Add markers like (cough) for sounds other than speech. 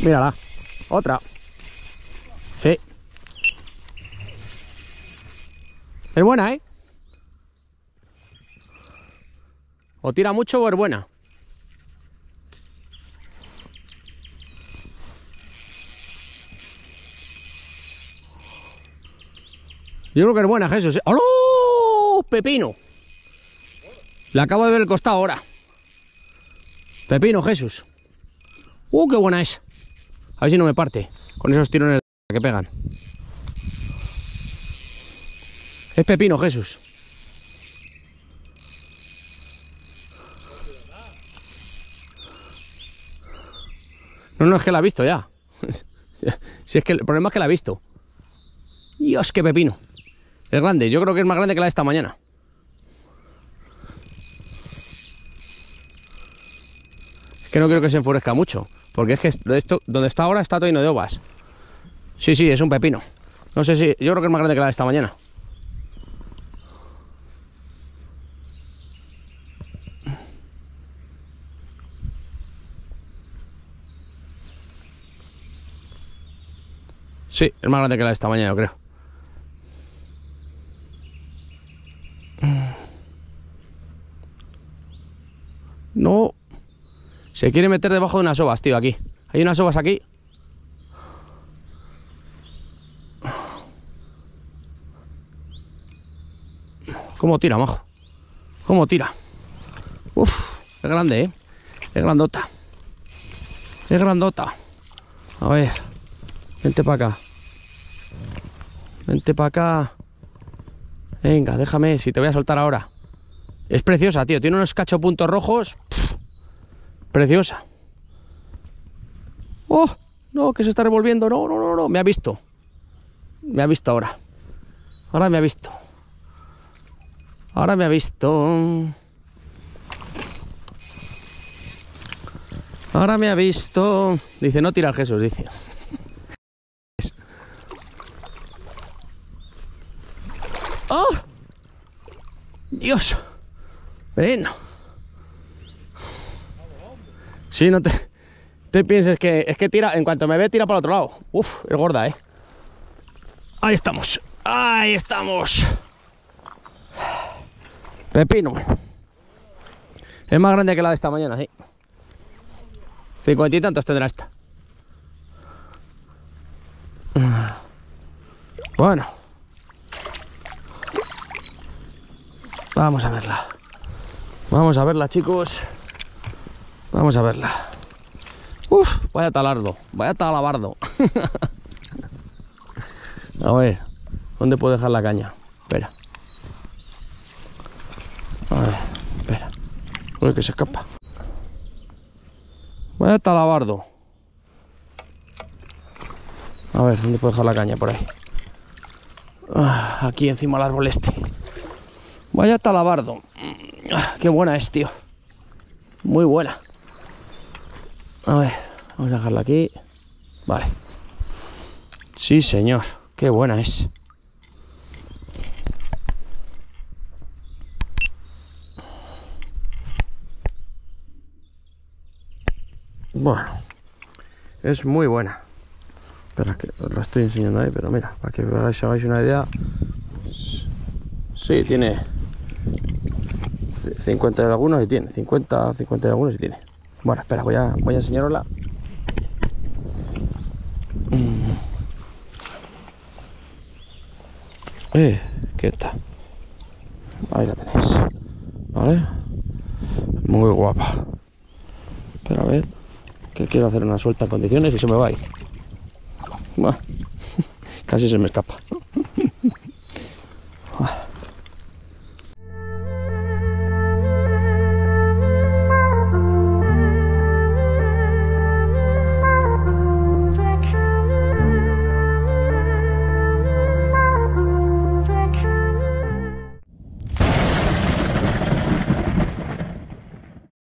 Mírala. Otra. Sí. Es buena, ¿eh? O tira mucho o es buena. Yo creo que es buena, Jesús. ¿eh? ¡Hola! Pepino. Le acabo de ver el costado ahora. Pepino, Jesús. ¡Uh, qué buena es! A ver si no me parte con esos tirones que pegan. Es pepino, Jesús. No, no, es que la ha visto ya. (laughs) si es que el problema es que la ha visto. Dios, qué pepino. Es grande, yo creo que es más grande que la de esta mañana. Que no quiero que se enfurezca mucho. Porque es que esto, donde está ahora está todo lleno de ovas. Sí, sí, es un pepino. No sé si. Yo creo que es más grande que la de esta mañana. Sí, es más grande que la de esta mañana, yo creo. No. Se quiere meter debajo de unas ovas, tío, aquí. Hay unas ovas aquí. ¿Cómo tira, majo? ¿Cómo tira? Uf, es grande, ¿eh? Es grandota. Es grandota. A ver. Vente para acá. Vente para acá. Venga, déjame, si te voy a soltar ahora. Es preciosa, tío. Tiene unos cacho puntos rojos. Preciosa. ¡Oh! No, que se está revolviendo. No, no, no, no. Me ha visto. Me ha visto ahora. Ahora me ha visto. Ahora me ha visto. Ahora me ha visto. Dice, no tira el Jesús, dice. (laughs) ¡Oh! Dios. Ven. Sí, no te, pienses que es que tira, en cuanto me ve, tira para el otro lado. Uf, es gorda, ¿eh? Ahí estamos. Ahí estamos. Pepino. Es más grande que la de esta mañana, sí. Cincuenta y tantos tendrá esta. Bueno. Vamos a verla. Vamos a verla, chicos. Vamos a verla. Uf, vaya talardo, vaya talabardo. (laughs) a ver, ¿dónde puedo dejar la caña? Espera. A ver, espera. Uy, que se escapa. Vaya talabardo. A ver, ¿dónde puedo dejar la caña? Por ahí. Ah, aquí encima del árbol este. Vaya talabardo. Ah, qué buena es, tío. Muy buena. A ver, vamos a dejarla aquí. Vale. Sí, señor. Qué buena es. Bueno, es muy buena. Espera, que os la estoy enseñando ahí, pero mira, para que os hagáis una idea. Sí, tiene 50 de algunos y tiene. 50, 50 de algunos y tiene. Bueno, espera, voy a, voy a enseñarosla. Mm. Eh, ¿qué está? Ahí la tenéis. ¿Vale? Muy guapa. Pero a ver, que quiero hacer una suelta en condiciones y se me va ahí. (laughs) Casi se me escapa.